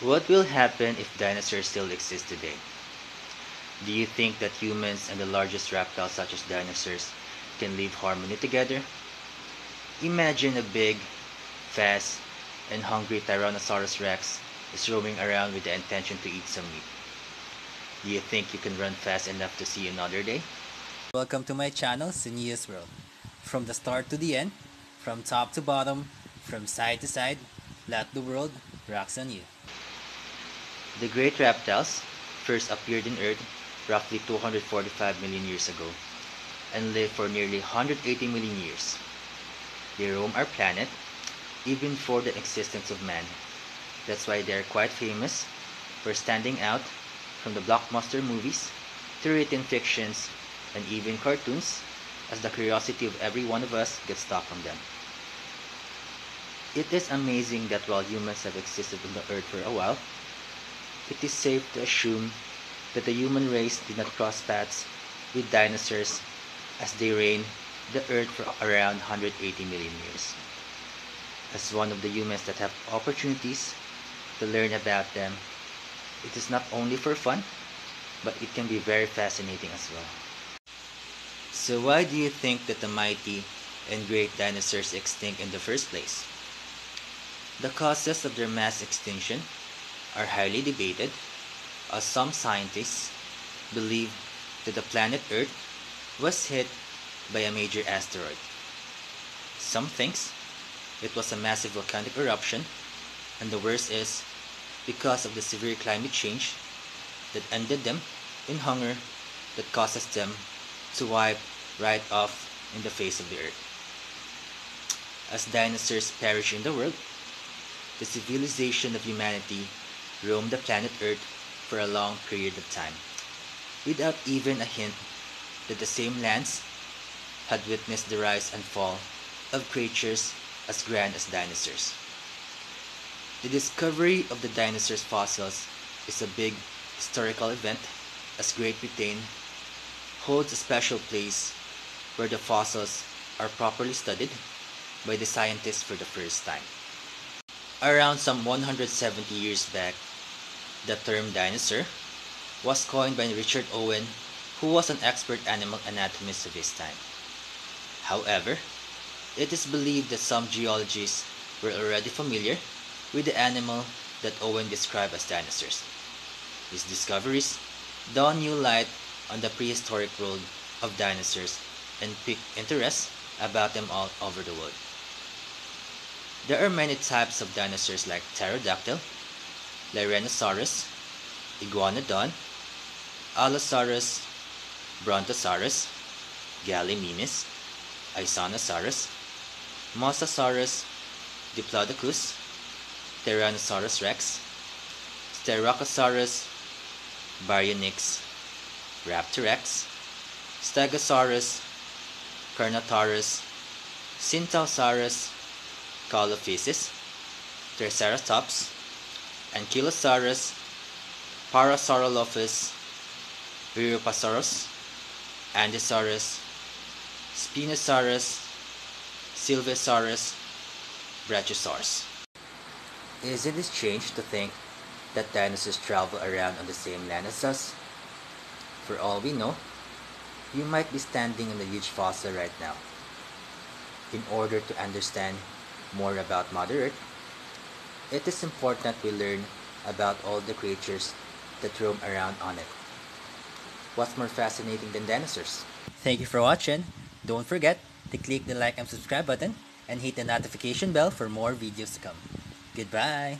What will happen if dinosaurs still exist today? Do you think that humans and the largest reptiles such as dinosaurs can live harmony together? Imagine a big, fast, and hungry Tyrannosaurus rex is roaming around with the intention to eat some meat. Do you think you can run fast enough to see another day? Welcome to my channel, Saniyah's World. From the start to the end, from top to bottom, from side to side, let the world rocks on you. The great reptiles first appeared in Earth roughly 245 million years ago and lived for nearly 180 million years. They roam our planet even before the existence of man. That's why they are quite famous for standing out from the blockbuster movies to written fictions and even cartoons as the curiosity of every one of us gets stuck on them. It is amazing that while humans have existed on the earth for a while, it is safe to assume that the human race did not cross paths with dinosaurs as they reigned the earth for around 180 million years. As one of the humans that have opportunities to learn about them, it is not only for fun, but it can be very fascinating as well. So why do you think that the mighty and great dinosaurs extinct in the first place? The causes of their mass extinction are highly debated as some scientists believe that the planet Earth was hit by a major asteroid. Some thinks it was a massive volcanic eruption and the worst is because of the severe climate change that ended them in hunger that causes them to wipe right off in the face of the earth. As dinosaurs perish in the world, the civilization of humanity roamed the planet Earth for a long period of time, without even a hint that the same lands had witnessed the rise and fall of creatures as grand as dinosaurs. The discovery of the dinosaurs' fossils is a big historical event as Great Britain holds a special place where the fossils are properly studied by the scientists for the first time. Around some 170 years back, the term dinosaur was coined by Richard Owen, who was an expert animal anatomist of his time. However, it is believed that some geologists were already familiar with the animal that Owen described as dinosaurs. His discoveries dawned new light on the prehistoric world of dinosaurs and piqued interest about them all over the world. There are many types of dinosaurs like pterodactyl, Tyrannosaurus, Iguanodon, Allosaurus, Brontosaurus, Gallimimus, Isanosaurus, Mosasaurus, Diplodocus, Tyrannosaurus rex, Styracosaurus, Baryonyx, Raptorex, Stegosaurus, Carnotaurus, Syntausaurus, Coelophysis, Triceratops, Ankylosaurus, Parasaurolophus, Viropasaurus, Andysaurus, Spinosaurus, Sylvosaurus, Brachiosaurus. Isn't it strange to think that dinosaurs travel around on the same land as us? For all we know, you might be standing on a huge fossil right now. In order to understand more about Mother Earth, it is important we learn about all the creatures that roam around on it. What's more fascinating than dinosaurs? Thank you for watching. Don't forget to click the like and subscribe button and hit the notification bell for more videos to come. Goodbye!